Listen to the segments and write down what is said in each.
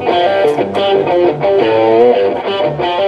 Thank you.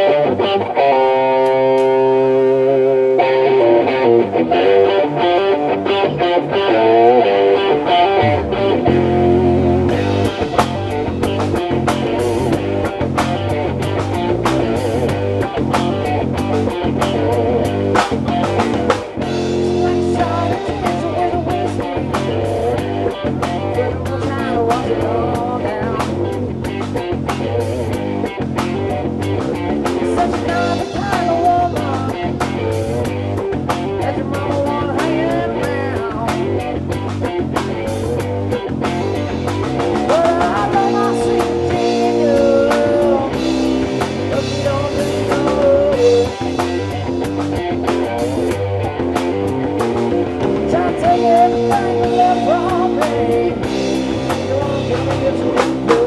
everything you brought me. You're gonna get